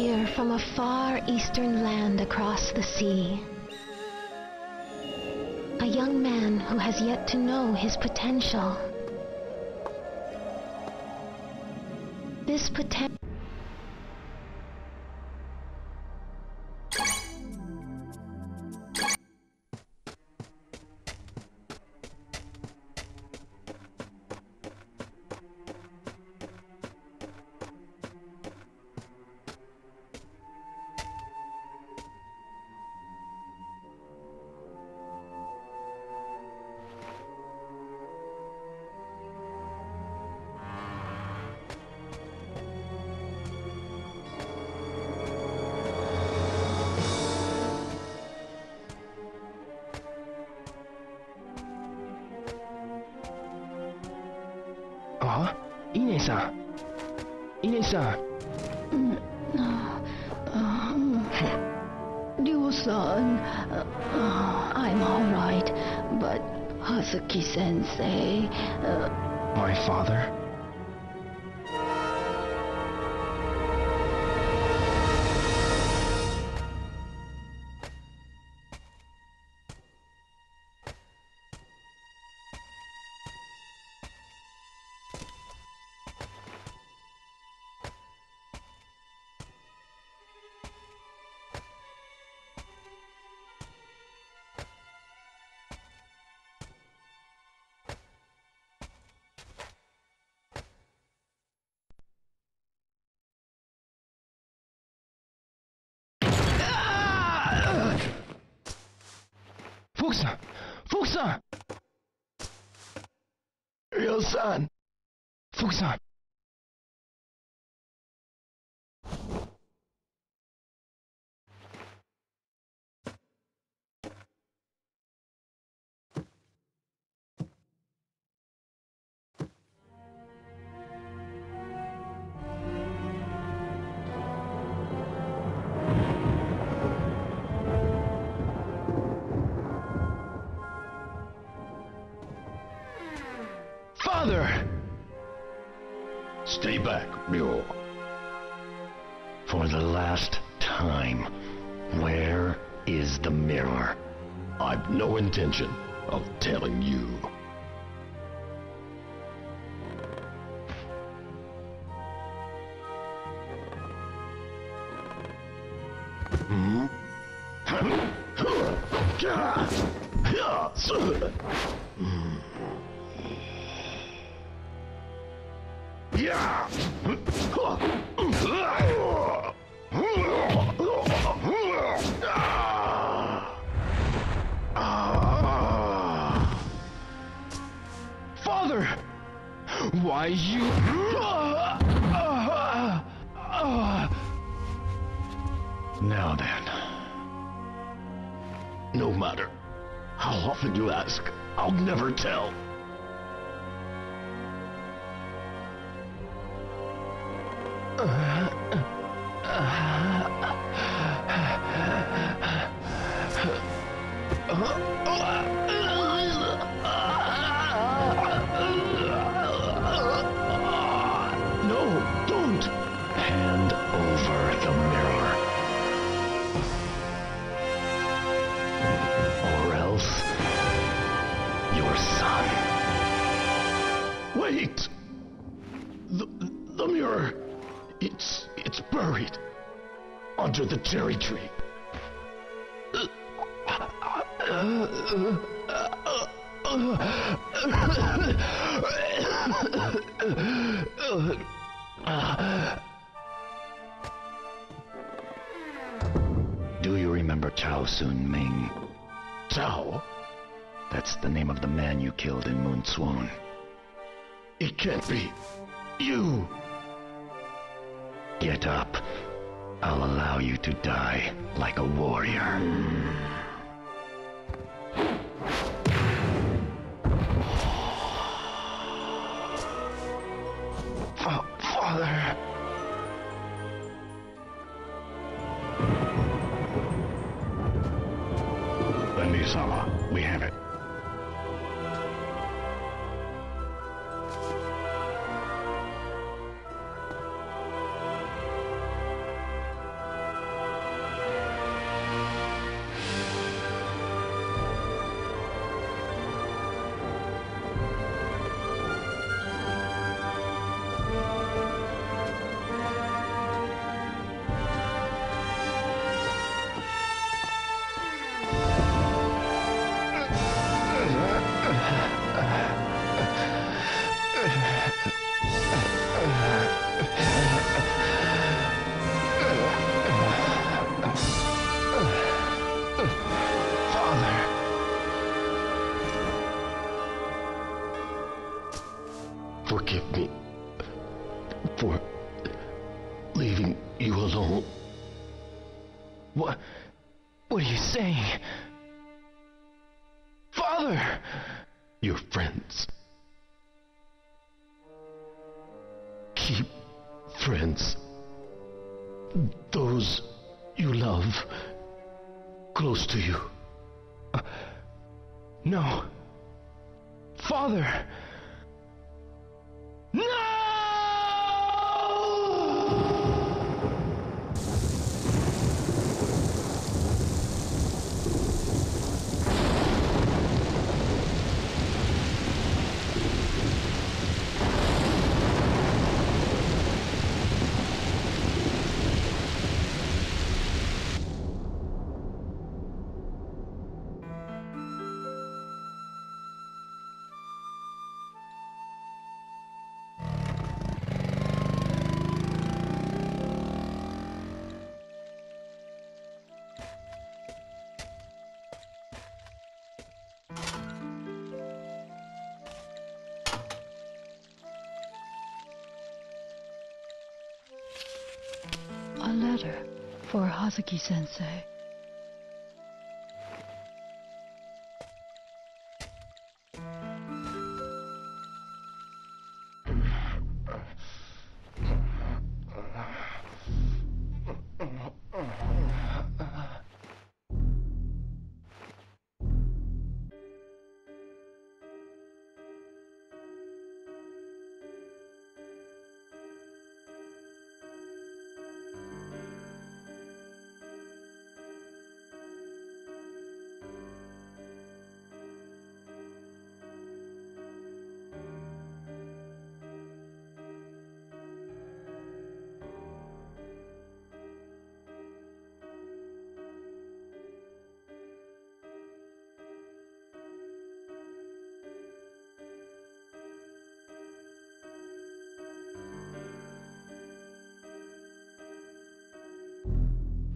here from a far eastern land across the sea. A young man who has yet to know his potential. Ine-san. Ine-san. Ryo-san, uh, I'm all right, but Hazuki-sensei, uh, My father. For the last time, where is the mirror? I've no intention of telling you. Remember Chao Sun Ming? Chao? That's the name of the man you killed in Moon Swoon. It can't be. You! Get up. I'll allow you to die like a warrior. Hmm. Father! For Hazuki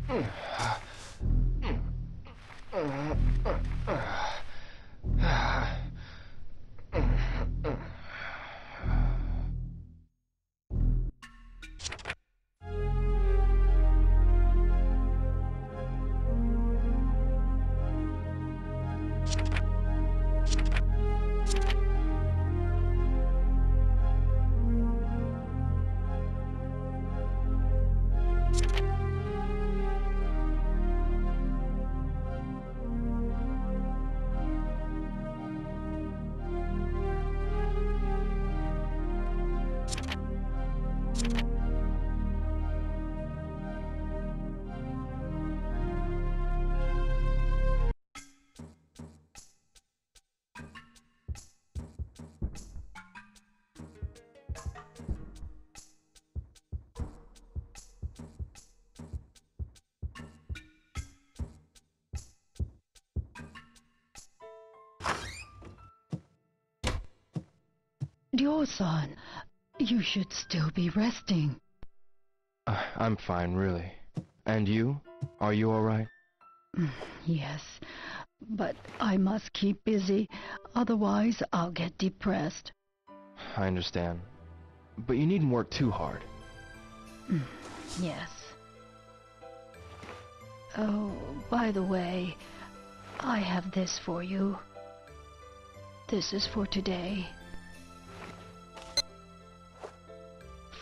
sensei. Ryo-san, you should still be resting. Uh, I'm fine, really. And you? Are you alright? Yes, but I must keep busy, otherwise I'll get depressed. I understand. But you needn't work too hard. Yes. Oh, by the way, I have this for you. This is for today.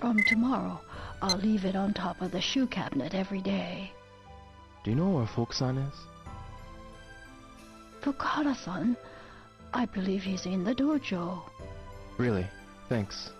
From tomorrow, I'll leave it on top of the shoe cabinet every day. Do you know where Fuku-san is? Fukuhara-san, I believe he's in the dojo. Really? Thanks.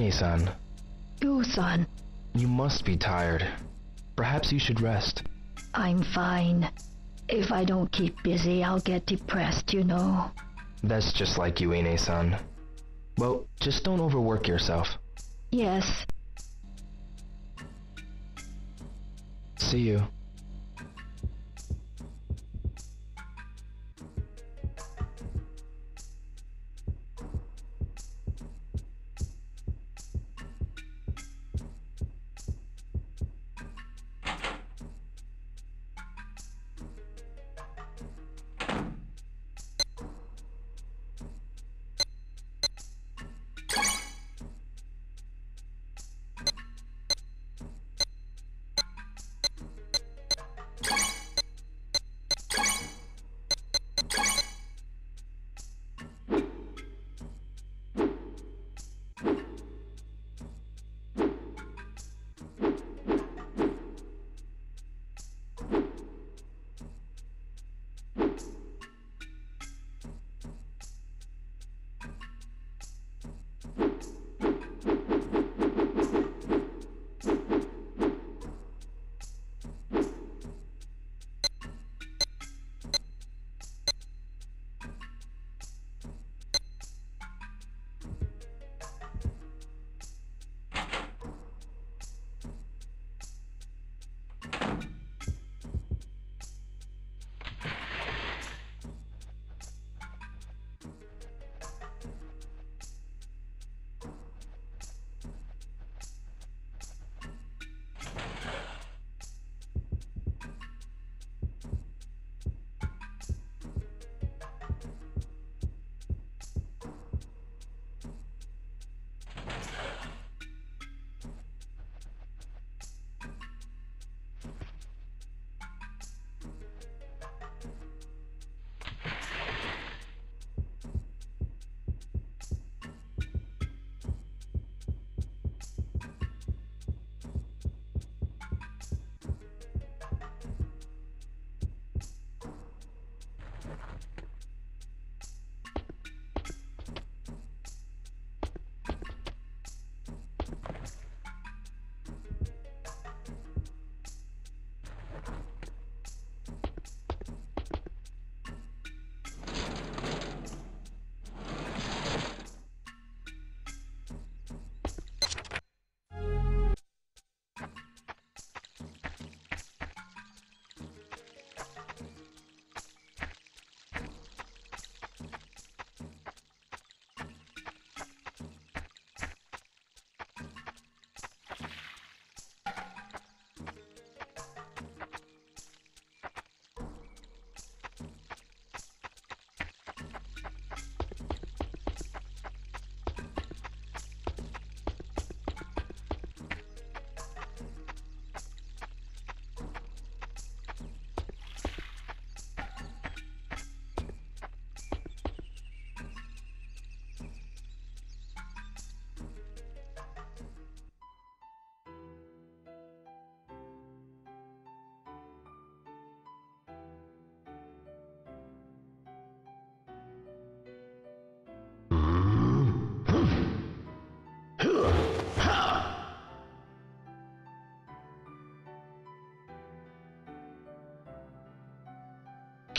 Ine-san, Yu-san, you must be tired. Perhaps you should rest. I'm fine. If I don't keep busy, I'll get depressed, you know. That's just like you, eh, Ine-san. Well, just don't overwork yourself. Yes, See you.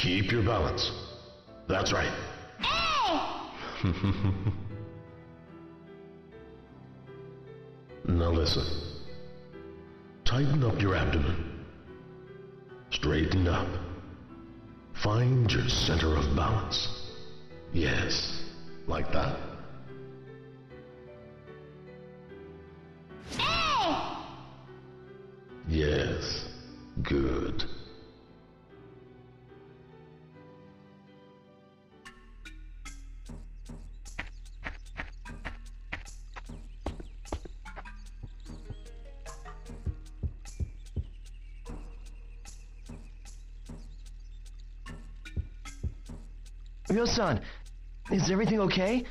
Keep your balance. That's right. now listen. Tighten up your abdomen. Straighten up. Find your center of balance. Yes, like that. Ryo-san, is everything okay?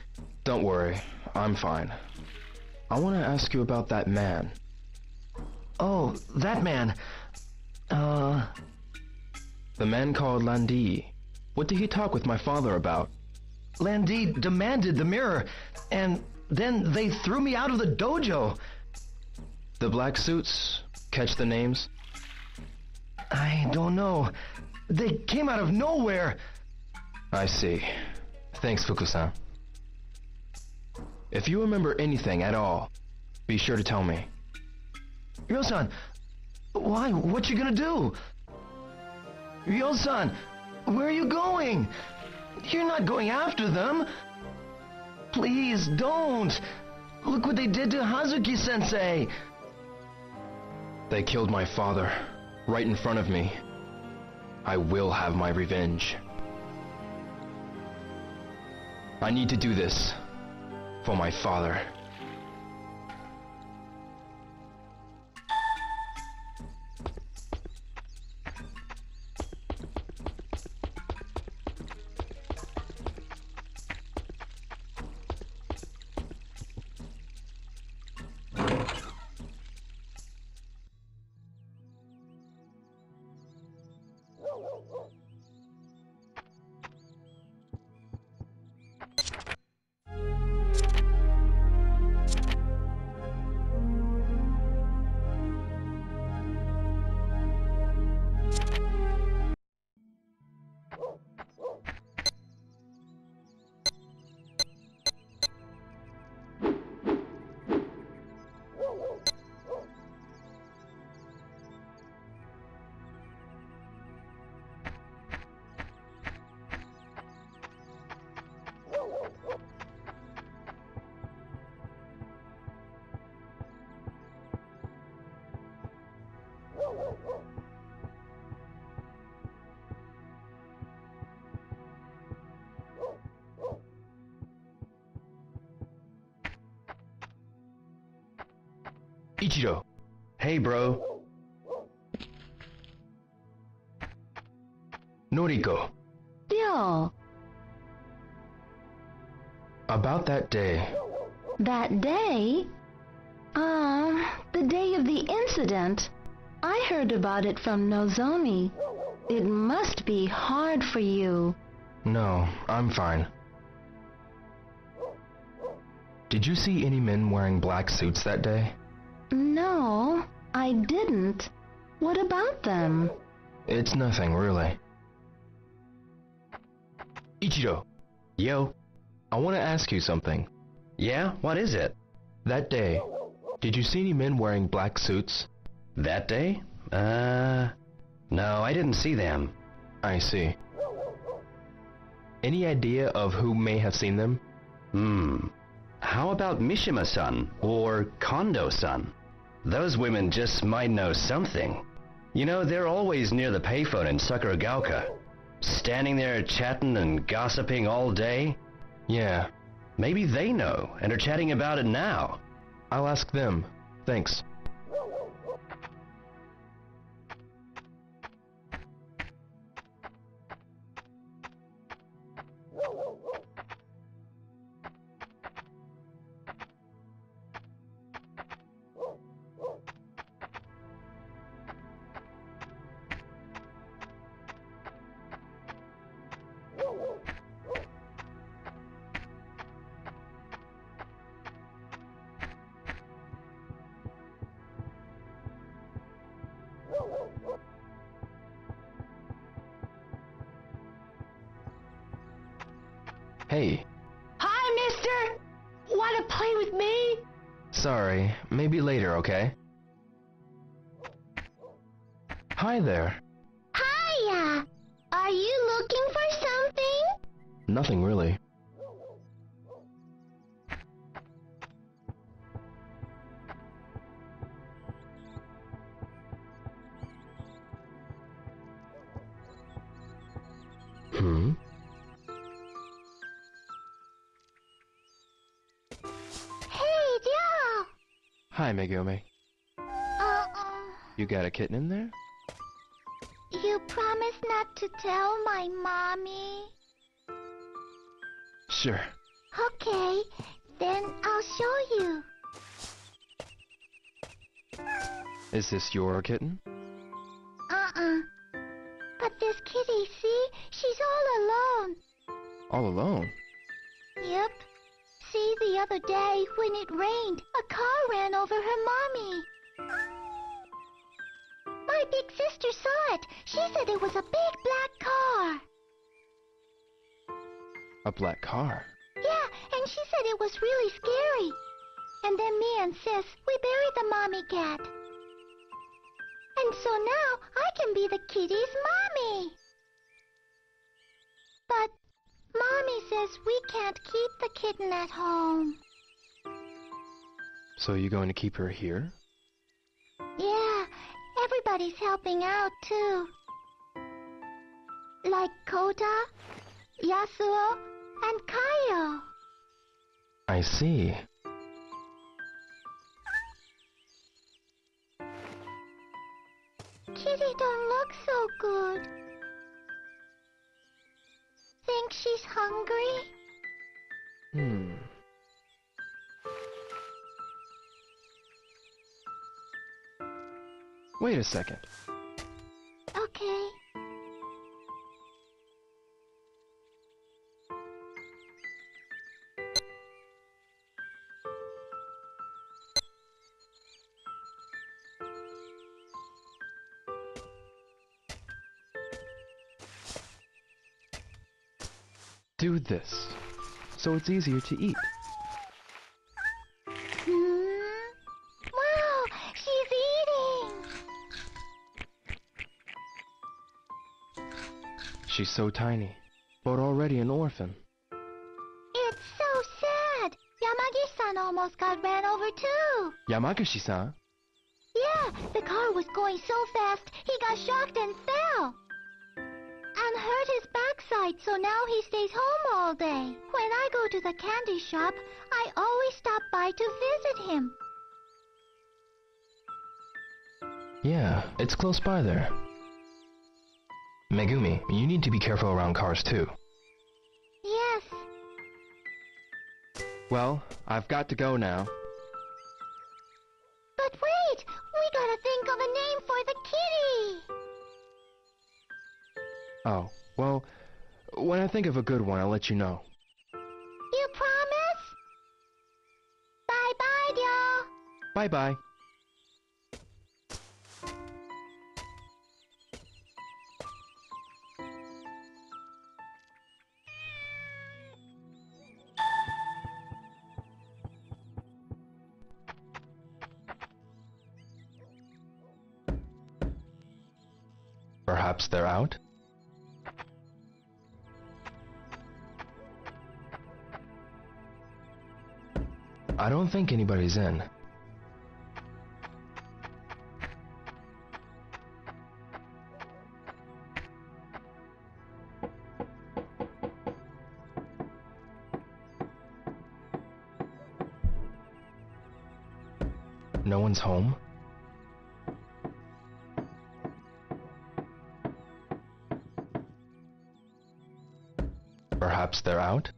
Don't worry, I'm fine. I want to ask you about that man. Oh, that man. Uh, The man called Lan Di. What did he talk with my father about? Lan Di demanded the mirror, and then they threw me out of the dojo. The black suits catch the names? I don't know. They came out of nowhere. I see. Thanks, Fuku-san. If you remember anything at all, be sure to tell me. Ryo-san, why? What you gonna do? Ryo-san, where are you going? You're not going after them. Please don't. Look what they did to Hazuki-sensei. They killed my father, right in front of me. I will have my revenge. I need to do this. For my father. Bro. Noriko. About that day, that day? Ah, the day of the incident. I heard about it from Nozomi. It must be hard for you. no, I'm fine. Did you see any men wearing black suits that day? No, I didn't. What about them? It's nothing, really. Ichiro. Yo. I want to ask you something. Yeah? What is it? That day, did you see any men wearing black suits? That day? Uh. No, I didn't see them. I see. Any idea of who may have seen them? Hmm. How about Mishima san or Kondo san? Those women just might know something. You know, they're always near the payphone in Sakuragaoka. Standing there chatting and gossiping all day. Yeah, Maybe they know and are chatting about it now. I'll ask them. Thanks. Hi, Megumi. Uh, You got a kitten in there? you promised not to tell my mommy. Sure. Okay, then I'll show you. Is this your kitten? Uh-uh. But this kitty, see? She's all alone. All alone? Yep. See, the other day, when it rained, car ran over her mommy. My big sister saw it. She said it was a big black car. A black car? Yeah, and she said it was really scary. And then me and Sis, we buried the mommy cat. And so now I can be the kitty's mommy. But Mommy says we can't keep the kitten at home. So you going to keep her here? Yeah, everybody's helping out too. Like Kota, Yasuo, and Kaio. I see. Kitty don't look so good. Think she's hungry? Hmm. Wait a second. Okay. Do this, so it's easier to eat. She's so tiny, but already an orphan. It's so sad. Yamagishi-san almost got ran over too. Yamagishi-san? Yeah, the car was going so fast, he got shocked and fell. And hurt his backside, so now he stays home all day. When I go to the candy shop, I always stop by to visit him. Yeah, it's close by there. Megumi, you need to be careful around cars too. Yes. Well, I've got to go now. But wait, we gotta think of a name for the kitty. Oh, well, when I think of a good one, I'll let you know. You promise? Bye-bye, Ryo. Bye-bye. Perhaps they're out? I don't think anybody's in. No one's home? Perhaps they're out?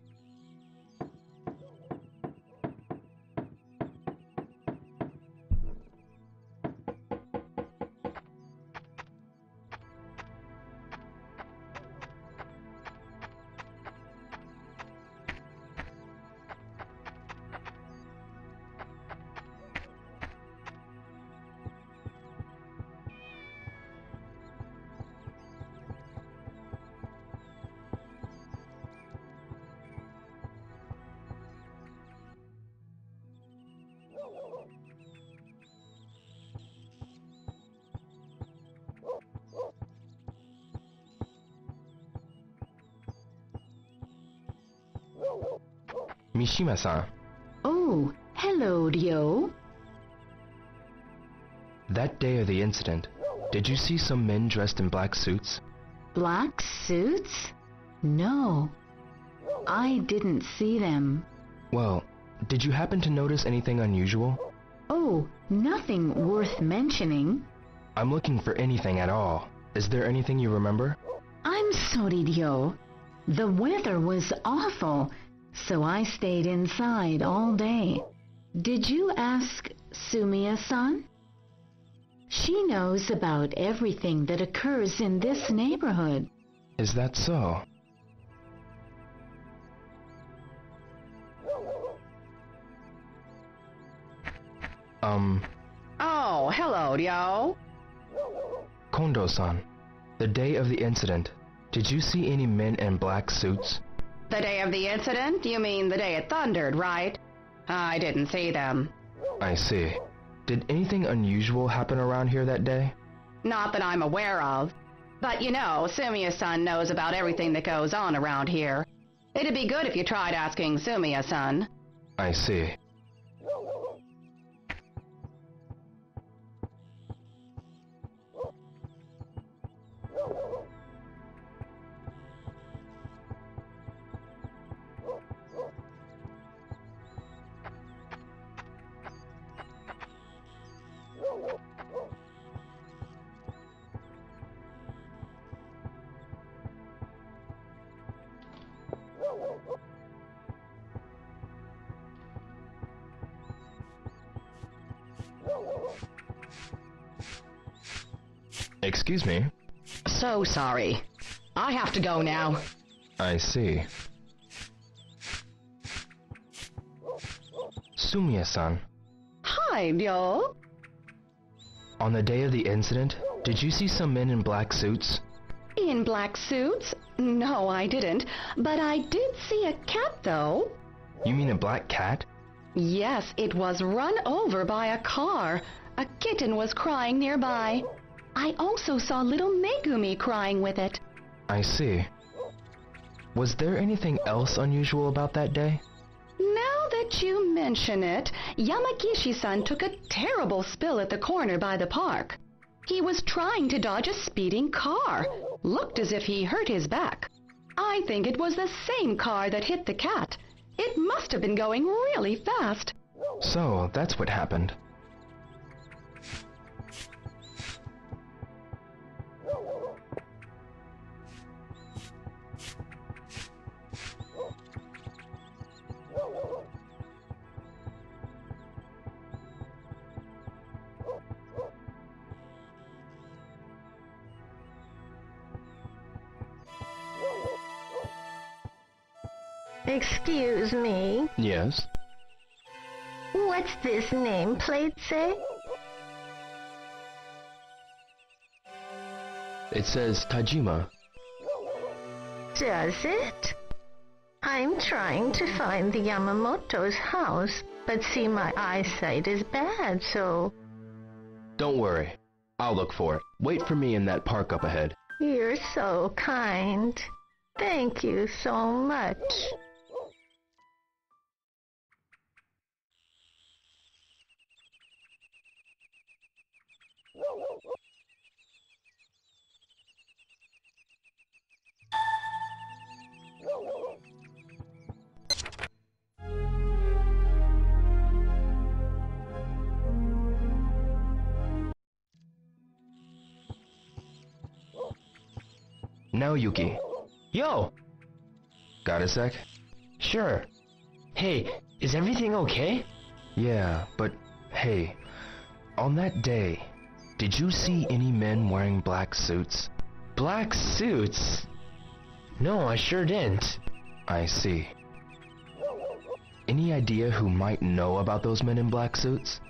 Mishima-san, Oh, hello, Ryo. that day of the incident, did you see some men dressed in black suits? Black suits? No. I didn't see them. Well, did you happen to notice anything unusual? Oh, nothing worth mentioning. I'm looking for anything at all. Is there anything you remember? I'm sorry, Ryo. The weather was awful, so I stayed inside all day. Did you ask Sumiya-san? She knows about everything that occurs in this neighborhood. Is that so? Um... Oh, hello, Ryo. Kondo-san, the day of the incident, did you see any men in black suits? The day of the incident? You mean the day it thundered, right? I didn't see them. I see. Did anything unusual happen around here that day? Not that I'm aware of. But you know, Sumiya-san knows about everything that goes on around here. It'd be good if you tried asking Sumiya-san. I see. Excuse me. So sorry. I have to go now. I see. Sumiya-san, Hi, Ryo. on the day of the incident, did you see some men in black suits? In black suits? No, I didn't. But I did see a cat, though. You mean a black cat? Yes, it was run over by a car. A kitten was crying nearby. I also saw little Megumi crying with it. I see. Was there anything else unusual about that day? Now that you mention it, Yamagishi-san took a terrible spill at the corner by the park. He was trying to dodge a speeding car. Looked as if he hurt his back. I think it was the same car that hit the cat. It must have been going really fast. So, that's what happened. Excuse me, Yes? what's this nameplate say? It says Tajima. Does it? I'm trying to find the Yamamoto's house, but see my eyesight is bad, so Don't worry. I'll look for it. Wait for me in that park up ahead. you're so kind. Thank you so much. Now, Yuki. Yo! Got a sec? Sure. Hey, is everything okay? Yeah, but hey, on that day, did you see any men wearing black suits? Black suits? No, I sure didn't. I see. Any idea who might know about those men in black suits?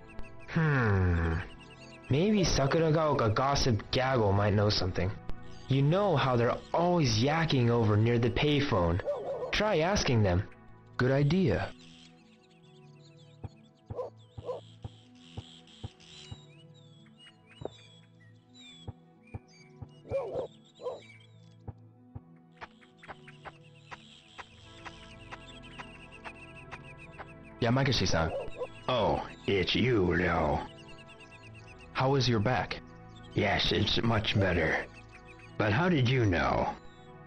Hmm. Maybe Sakuragaoka Gossip Gaggle might know something. You know how they're always yakking over near the payphone. Try asking them. Good idea. Yamagishi-san, Oh, it's you, Ryo. how is your back? Yes, it's much better. But how did you know?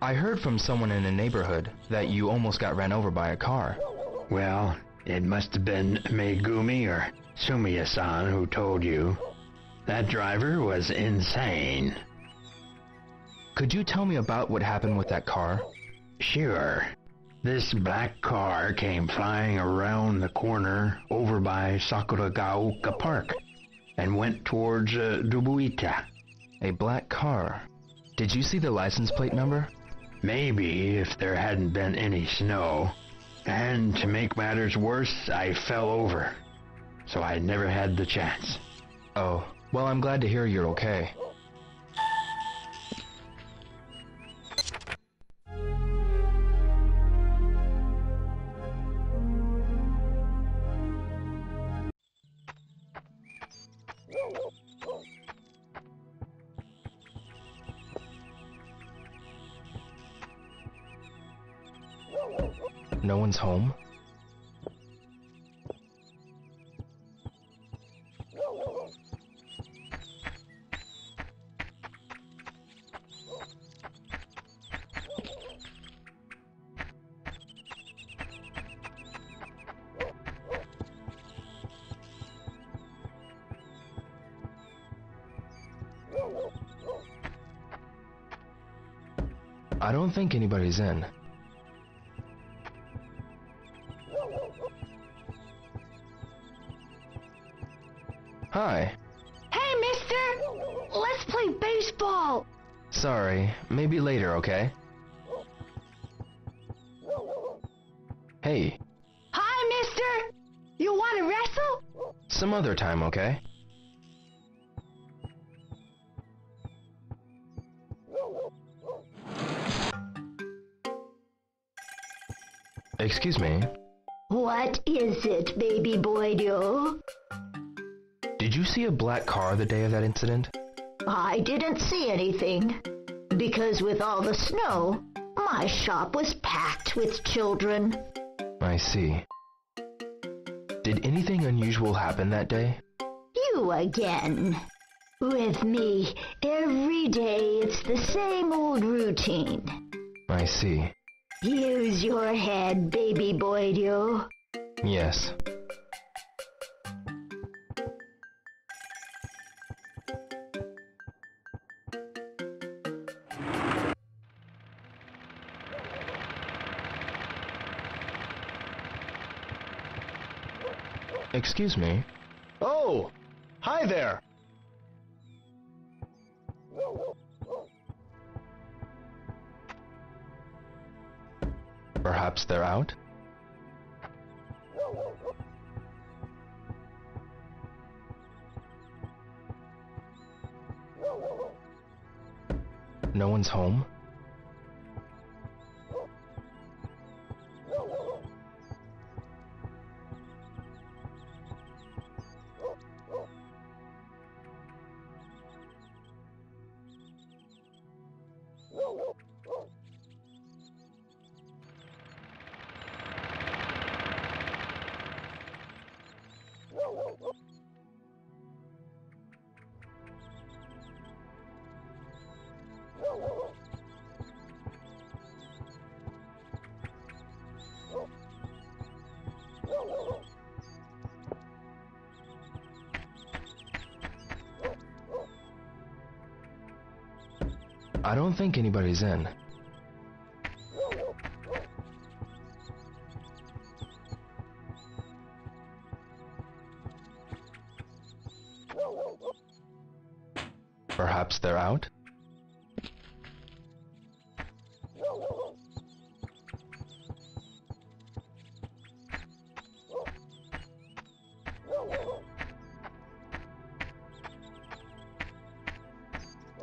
I heard from someone in the neighborhood that you almost got ran over by a car. Well, it must have been Megumi or Sumiya-san who told you. That driver was insane. Could you tell me about what happened with that car? Sure. This black car came flying around the corner over by Sakuragaoka Park and went towards uh, Dobuita. A black car. Did you see the license plate number? Maybe if there hadn't been any snow. And to make matters worse, I fell over. so I never had the chance. Oh, well, I'm glad to hear you're okay. No one's home? I don't think anybody's in. Excuse me, What is it, baby boy do? did you see a black car the day of that incident? I didn't see anything. Because with all the snow, my shop was packed with children. I see. Did anything unusual happen that day? You again. With me, every day it's the same old routine. I see. Use your head, baby boy do. Yes. Excuse me. Oh, hi there. Perhaps they're out? No one's home? I don't think anybody's in. Perhaps they're out?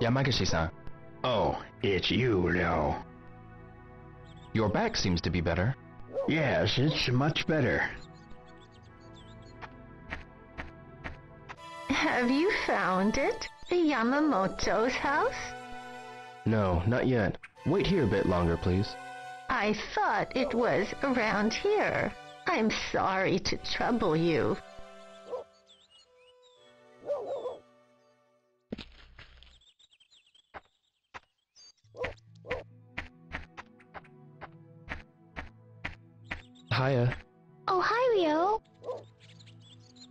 Yamagishi-san, Oh, it's you, Ryo. your back seems to be better. Yes, it's much better. Have you found it? The Yamamoto's house? No, not yet. Wait here a bit longer, please. I thought it was around here. I'm sorry to trouble you.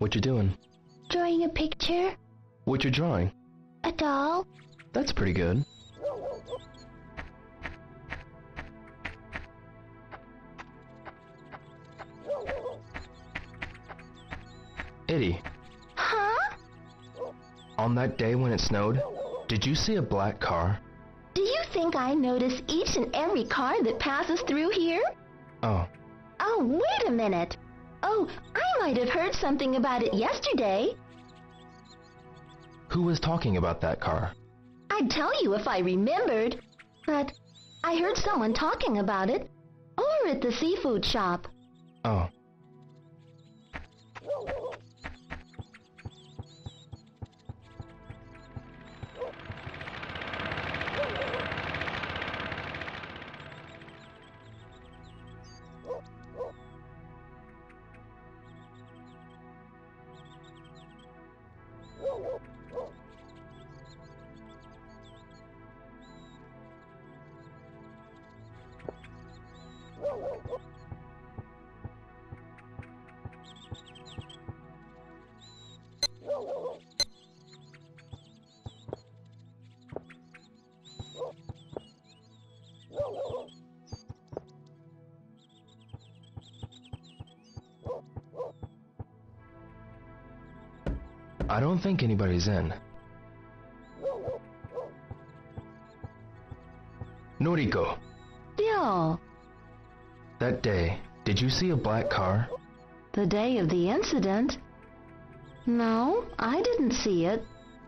What you doing? Drawing a picture? What you drawing? A doll? That's pretty good. Eddie, Huh? on that day when it snowed, did you see a black car? Do you think I notice each and every car that passes through here? Oh, Oh, wait a minute. Oh, might have heard something about it yesterday. Who was talking about that car? I'd tell you if I remembered. But I heard someone talking about it over at the seafood shop. Oh. I don't think anybody's in. Noriko, Bill, that day, did you see a black car? the day of the incident? No, I didn't see it.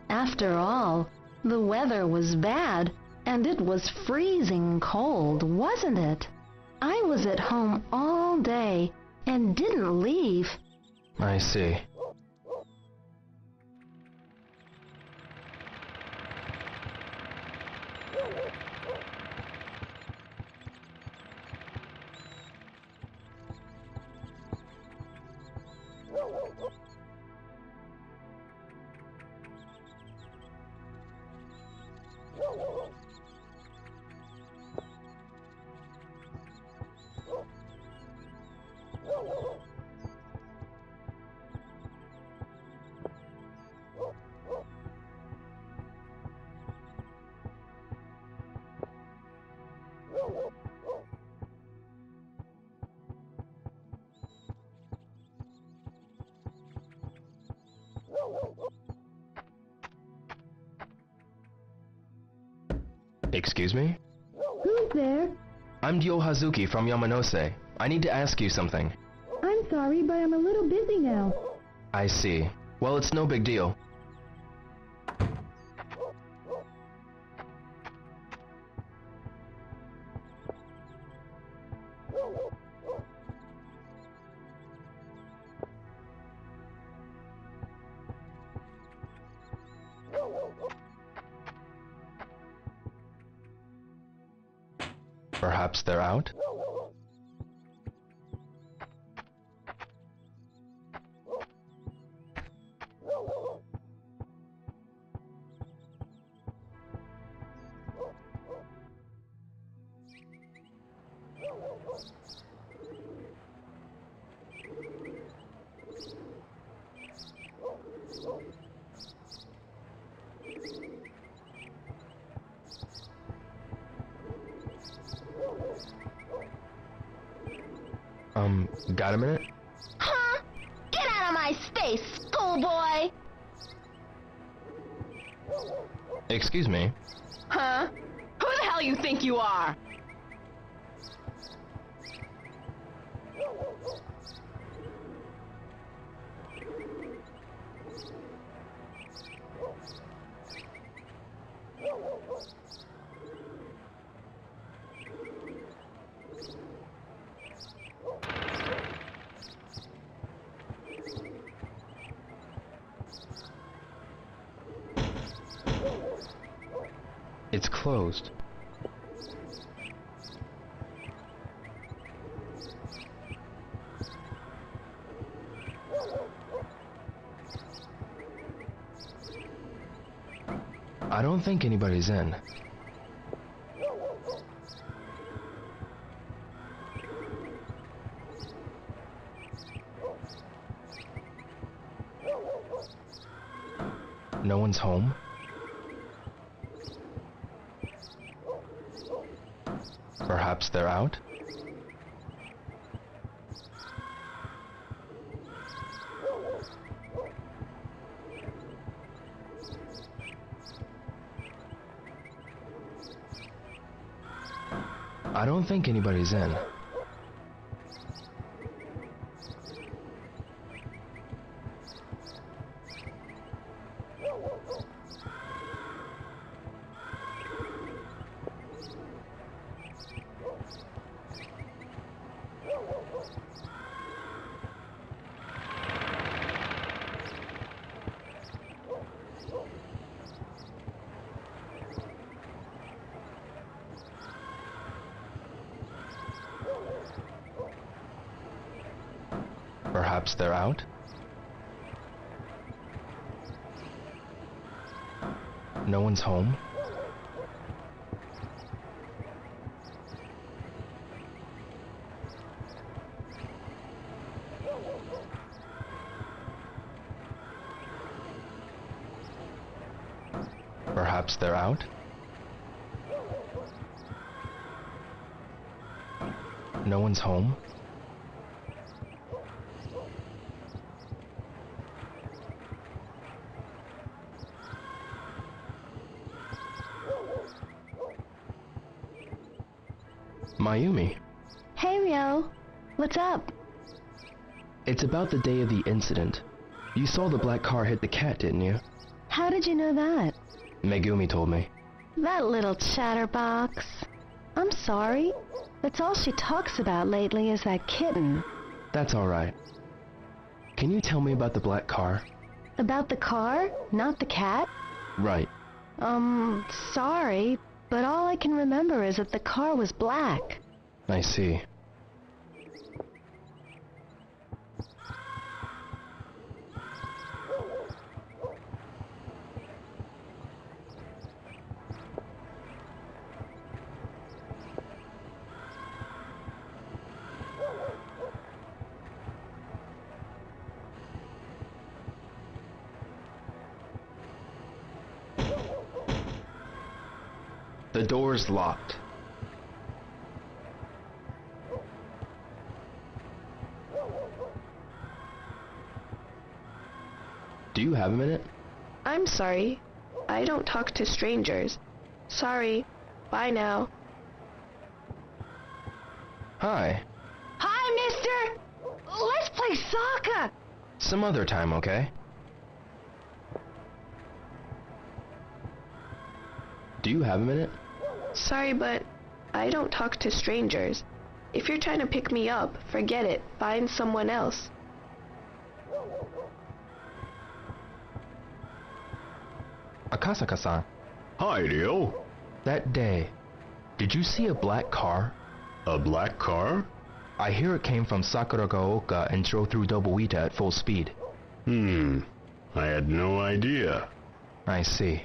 After all, the weather was bad, and it was freezing cold, wasn't it? I was at home all day and didn't leave. I see. Excuse me? Who's there? I'm Ryo Hazuki from Yamanose. I need to ask you something. I'm sorry, but I'm a little busy now. I see. Well, it's no big deal. They're out? I don't think anybody's in. No one's home? Perhaps they're out? Don't think anybody's in. No one's home? Perhaps they're out? No one's home? Mayumi, Hey, Ryo. What's up? it's about the day of the incident. You saw the black car hit the cat, didn't you? How did you know that? Megumi told me. That little chatterbox. I'm sorry. That's all she talks about lately is that kitten. That's alright. Can you tell me about the black car? About the car, not the cat? Right. Um, sorry, but all I can remember is that the car was black. I see. Door's locked. Do you have a minute? I'm sorry. I don't talk to strangers. Sorry. Bye now. Hi. Hi, mister! Let's play soccer! Some other time, okay? Do you have a minute? Sorry, but I don't talk to strangers. If you're trying to pick me up, forget it. Find someone else. Akasaka-san. Hi, Ryo. That day, did you see a black car? A black car? I hear it came from Sakuragaoka and drove through Dobuita at full speed. Hmm. I had no idea. I see.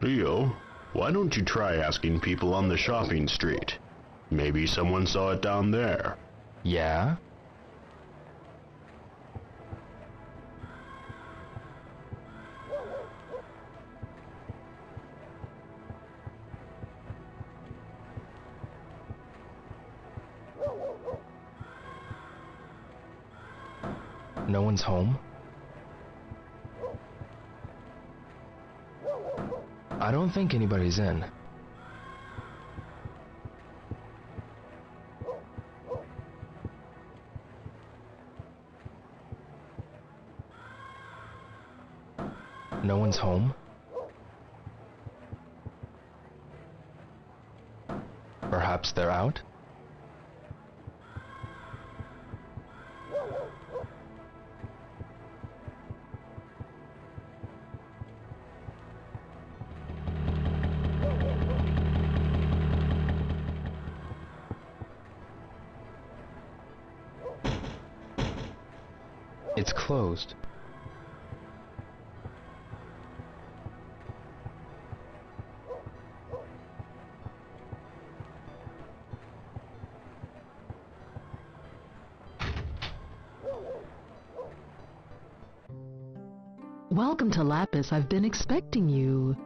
Ryo, why don't you try asking people on the shopping street? Maybe someone saw it down there. Yeah? No one's home? I don't think anybody's in. Welcome to Lapis. I've been expecting you.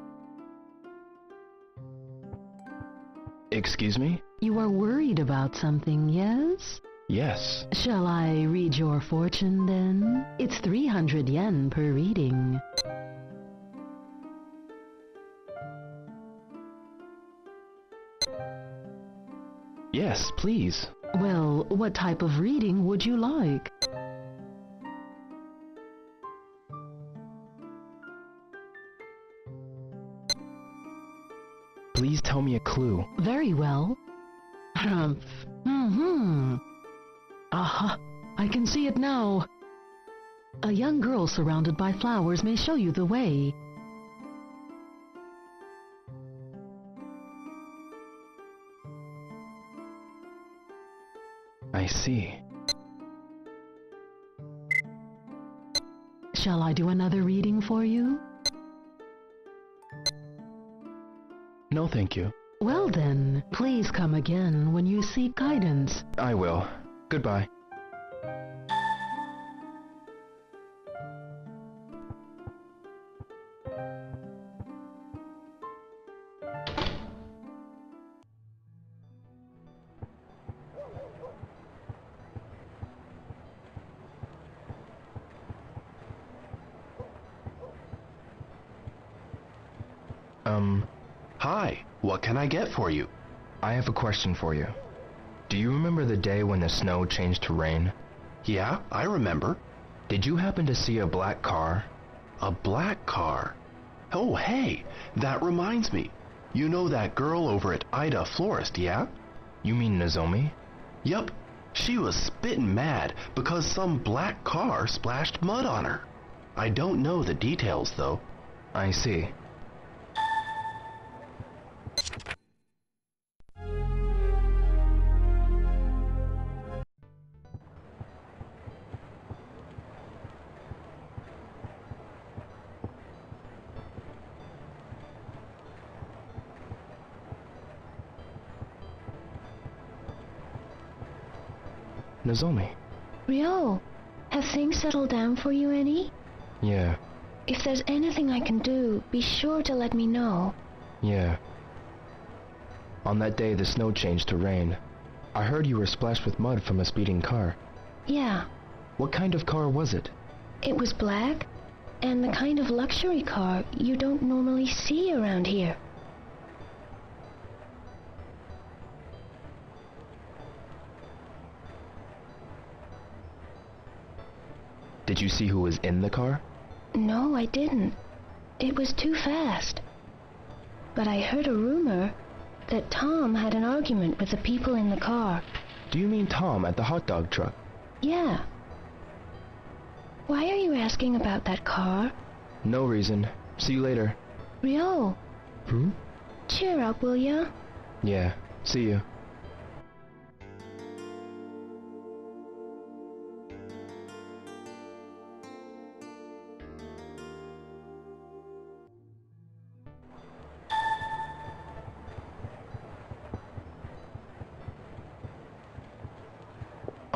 Excuse me? You are worried about something, yes? Yes. Shall I read your fortune then? It's 300 yen per reading. Yes, please. Well, what type of reading would you like? Clue. Very well. Humph. Hmm. Aha! I can see it now. A young girl surrounded by flowers may show you the way. I see. Shall I do another reading for you? No, thank you. Well then, please come again when you seek guidance. I will. Goodbye. Get for you? I have a question for you. Do you remember the day when the snow changed to rain? Yeah, I remember. Did you happen to see a black car? A black car? Oh, hey, that reminds me. You know that girl over at Ida Florist, yeah? You mean Nozomi? Yup. She was spittin' mad because some black car splashed mud on her. I don't know the details, though. I see. Nozomi. Ryo, have things settled down for you any? Yeah, If there's anything I can do, be sure to let me know. yeah. On that day the snow changed to rain. I heard you were splashed with mud from a speeding car. Yeah, What kind of car was it? it was black, and the kind of luxury car you don't normally see around here. Did you see who was in the car? No, I didn't. It was too fast. But I heard a rumor that Tom had an argument with the people in the car. Do you mean Tom at the hot dog truck? Yeah. Why are you asking about that car? No reason. See you later. Ryo, Hmm? cheer up, will ya? Yeah. See you.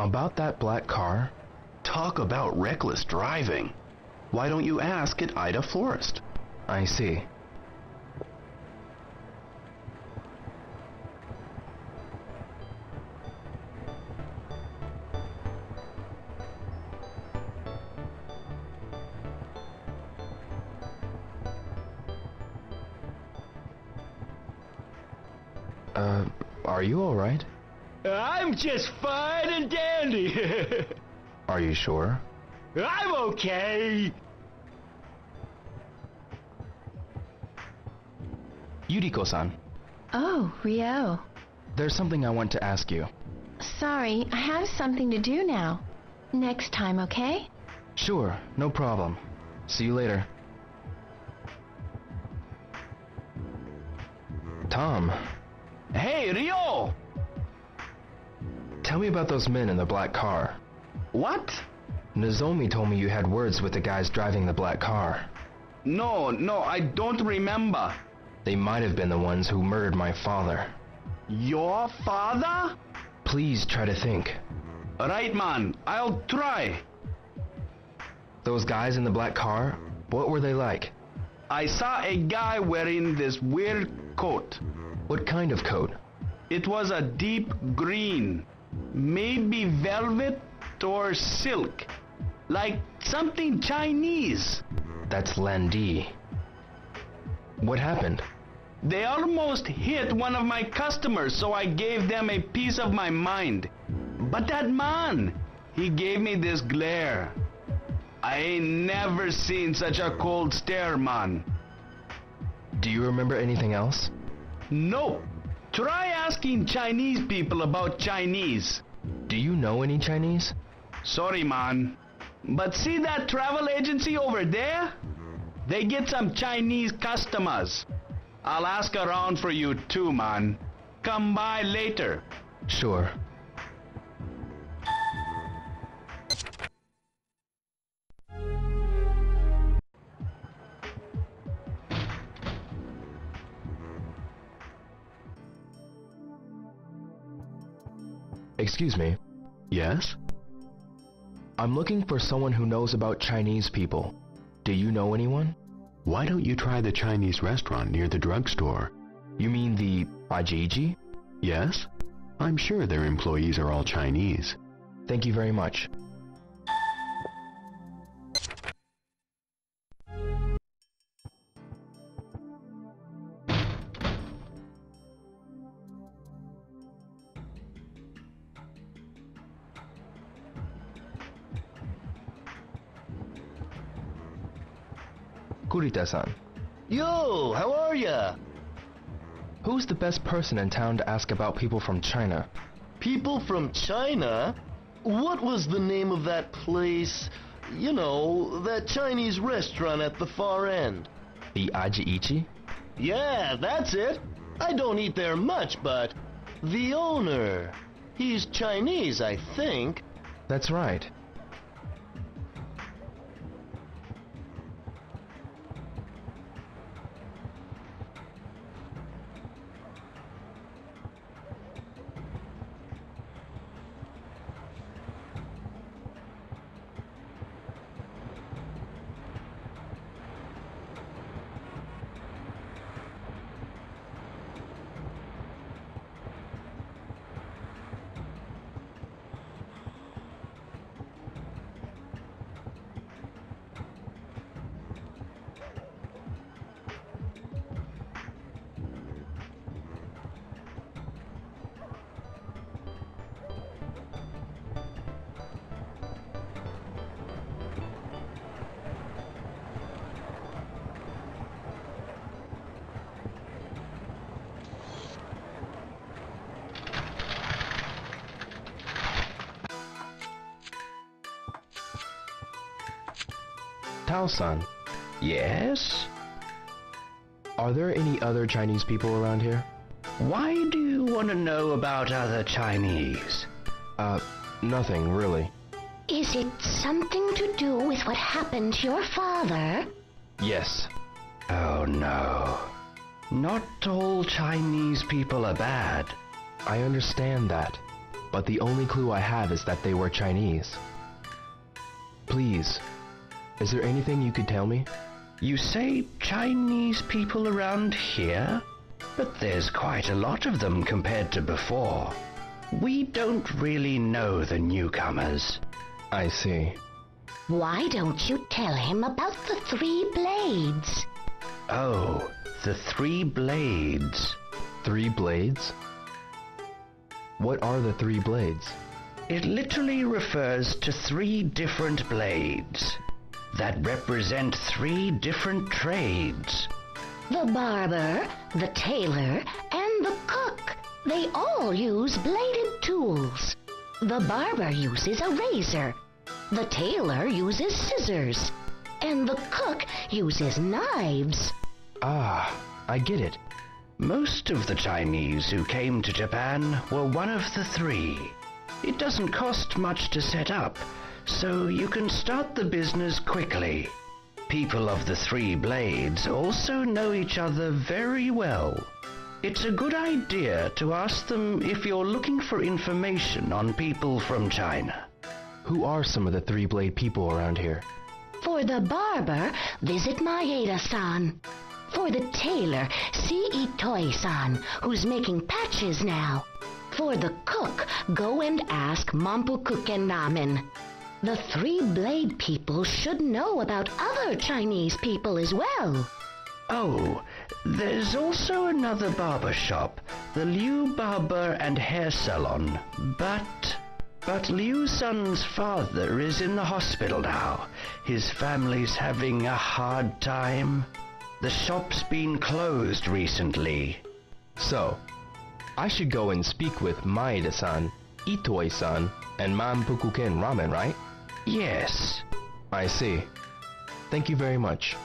About that black car? Talk about reckless driving. Why don't you ask at Ida Florist? I see. I'm just fine and dandy. Are you sure? I'm okay. Yuriko-san, Oh, Ryo. there's something I want to ask you. Sorry, I have something to do now. Next time, okay? Sure, no problem. See you later. Tom, Hey, Ryo. Tell me about those men in the black car. What? Nozomi told me you had words with the guys driving the black car. No, no, I don't remember. They might have been the ones who murdered my father. Your father? Please try to think. Right, man. I'll try. Those guys in the black car, what were they like? I saw a guy wearing this weird coat. What kind of coat? It was a deep green. Maybe velvet or silk. Like something Chinese. That's Lan Di. What happened? They almost hit one of my customers, so I gave them a piece of my mind. But that man, he gave me this glare. I ain't never seen such a cold stare, man. Do you remember anything else? No. Try asking Chinese people about Chinese. Do you know any Chinese? Sorry, man. But see that travel agency over there? They get some Chinese customers. I'll ask around for you too, man. Come by later. Sure. Excuse me. Yes? I'm looking for someone who knows about Chinese people. Do you know anyone? Why don't you try the Chinese restaurant near the drugstore? You mean the Ajiichi? Yes? I'm sure their employees are all Chinese. Thank you very much. Kurita-san, Yo, how are ya? who's the best person in town to ask about people from China? People from China? What was the name of that place? You know, that Chinese restaurant at the far end. The Ajiichi? Yeah, that's it. I don't eat there much, but the owner. He's Chinese, I think. That's right. Tao-san, Yes? are there any other Chinese people around here? Why do you want to know about other Chinese? Uh, nothing, really. Is it something to do with what happened to your father? Yes. Oh no. Not all Chinese people are bad. I understand that, but the only clue I have is that they were Chinese. Please, is there anything you could tell me? You say Chinese people around here? But there's quite a lot of them compared to before. We don't really know the newcomers. I see. Why don't you tell him about the three blades? Oh, the three blades. Three blades? What are the three blades? It literally refers to three different blades that represent three different trades. The barber, the tailor, and the cook. They all use bladed tools. The barber uses a razor. The tailor uses scissors. And the cook uses knives. Ah, I get it. Most of the Chinese who came to Japan were one of the three. It doesn't cost much to set up, so you can start the business quickly. People of the Three Blades also know each other very well. It's a good idea to ask them if you're looking for information on people from China. Who are some of the three blade people around here? For the barber, visit Maeda-san. For the tailor, see Itoi-san, who's making patches now. For the cook, go and ask Mampukuken Ramen. The three blade people should know about other Chinese people as well. Oh, there's also another barber shop, the Liu Barber and Hair Salon, but... But Liu-san's father is in the hospital now. His family's having a hard time. The shop's been closed recently. So, I should go and speak with Maeda-san, Itoi-san, and Mampukuken Ramen, right? Yes. I see. Thank you very much.